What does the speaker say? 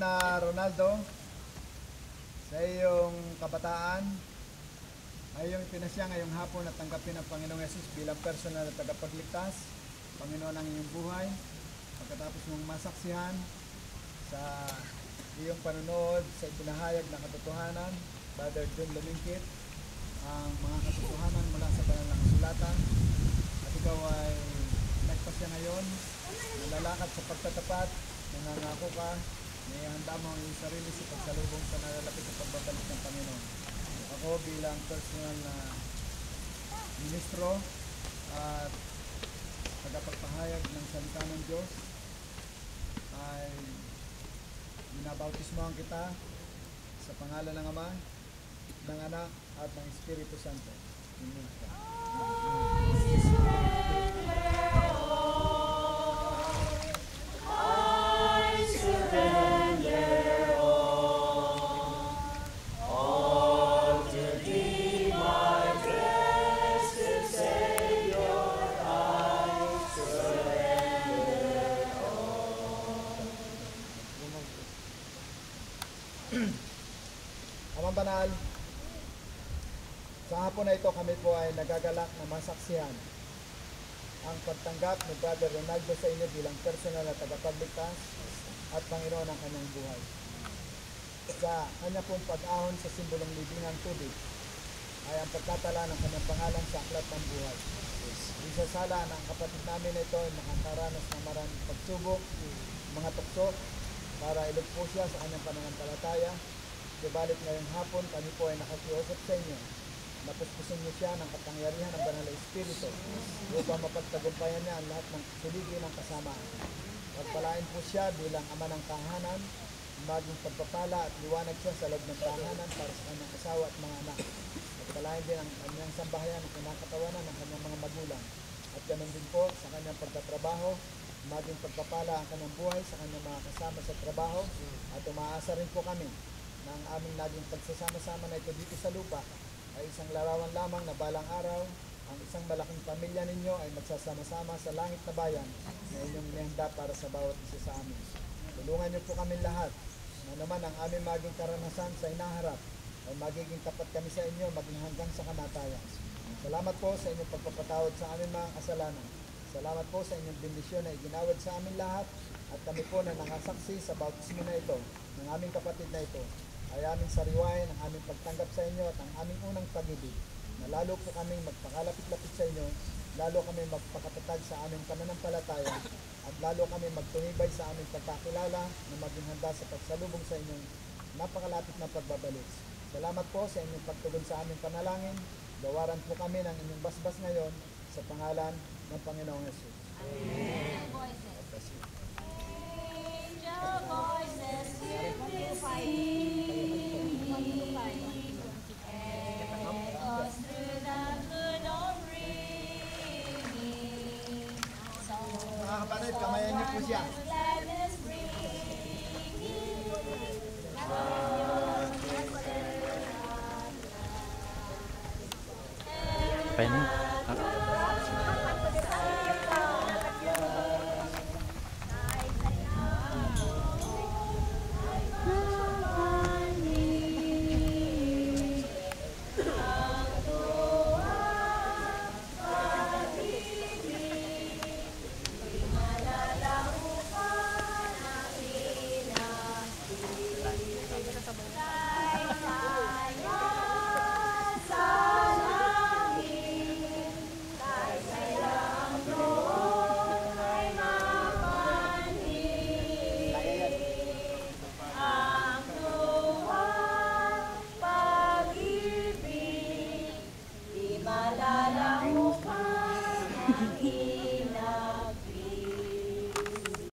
na Ronaldo, sa iyong kabataan, ay iyong pinasya ngayong hapon at tanggapin ang Panginoong Yesus bilang personal at tagapagligtas, Panginoon ang iyong buhay, pagkatapos mong masaksihan sa iyong panonood sa ipinahayag na katotohanan, Brother John Lumingkit, ang mga katotohanan mula sa banal na kasulatan, at ikaw ay nagpasya ngayon, nalalakad sa pagtatapat, nangangako ka, may handa mo ang sarili sa pagsalubong sa nalalapit sa pagbabalik ng Panginoon. Ako bilang personal na ministro at tagapagpahayag ng salita ng Diyos ay binabautismohan kita sa pangalan ng Ama, ng Anak at ng Espiritu Santo. Amen. Amang banal, sa hapon na ito kami po ay nagagalak na masaksihan ang pagtanggap ni Brother Ronaldo sa inyo bilang personal na tagapagligtas at Panginoon ng kanyang buhay. Sa kanya pong pag-ahon sa simbolong libingang tubig ay ang pagkatala ng kanyang pangalan sa aklat ng buhay. Isasala ng kapatid namin na ito ay makakaranas ng maraming pagsubok, mga tukso, para ilugpo siya sa kanyang pananampalataya. Subalit ngayong hapon kami po ay nakikiusap sa inyo napuspusin niyo siya ng kapangyarihan ng banal na Espiritu upang mapagtagumpayan niya ang lahat ng siligi ng kasamaan. Pagpalain po siya bilang ama ng tahanan, maging pagpapala at liwanag siya sa loob ng tahanan para sa kanyang asawa at mga anak. Pagpalain din ang kanyang sambahayan at kinakatawanan ng kanyang mga magulang. At ganun din po sa kanyang pagtatrabaho, maging pagpapala ang kanyang buhay sa kanyang mga kasama sa trabaho at umaasa rin po kami na ang aming naging pagsasama-sama na ito dito sa lupa ay isang larawan lamang na balang araw, ang isang malaking pamilya ninyo ay magsasama-sama sa langit na bayan na inyong nihanda para sa bawat isa sa amin. Tulungan niyo po kami lahat na naman ang aming maging karanasan sa inaharap ay magiging tapat kami sa inyo maging hanggang sa kamatayan. Salamat po sa inyong pagpapatawad sa aming mga kasalanan. Salamat po sa inyong bendisyon na iginawad sa amin lahat at kami po na nangasaksi sa bautismo na ito ng aming kapatid na ito ay aming sariwain ang aming pagtanggap sa inyo at ang aming unang pag-ibig na lalo po kaming magpakalapit-lapit sa inyo, lalo kami magpakatatag sa aming pananampalataya at lalo kami magtumibay sa aming pagkakilala na maging handa sa pagsalubong sa inyong napakalapit na pagbabalik. Salamat po sa inyong pagtugon sa aming panalangin. Gawaran po kami ng inyong basbas ngayon sa pangalan ng Panginoong Yesus. Angel kamayan niyo po